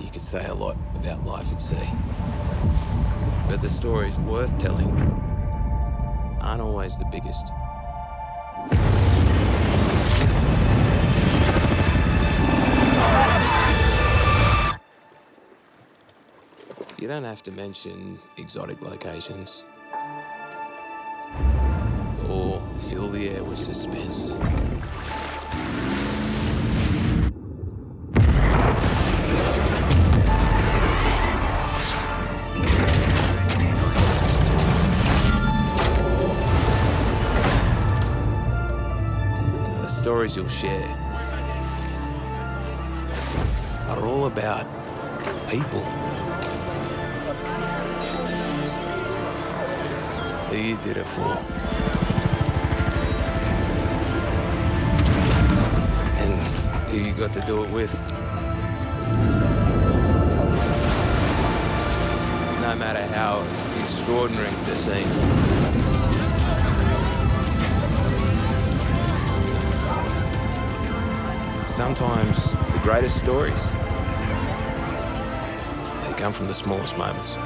You could say a lot about life at sea. But the stories worth telling aren't always the biggest. You don't have to mention exotic locations or fill the air with suspense. Stories you'll share are all about people. Who you did it for. And who you got to do it with. No matter how extraordinary the scene. Sometimes the greatest stories, they come from the smallest moments.